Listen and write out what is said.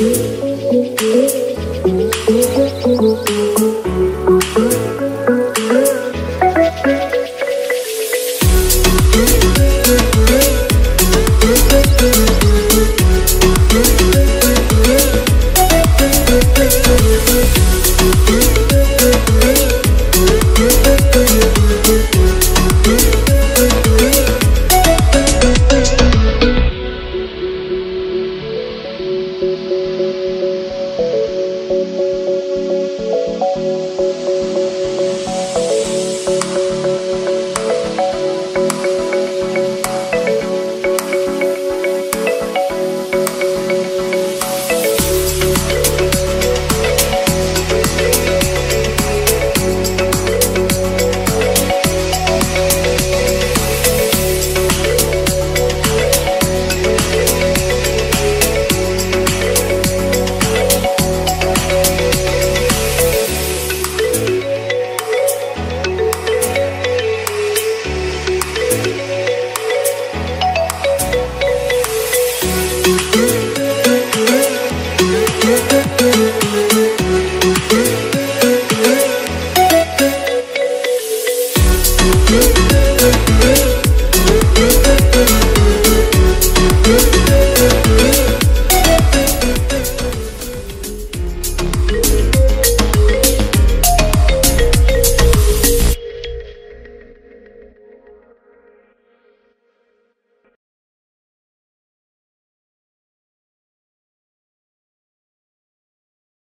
you you.